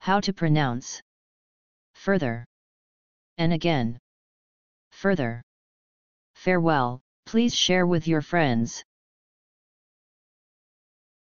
How to pronounce. Further. And again. Further. Farewell, please share with your friends.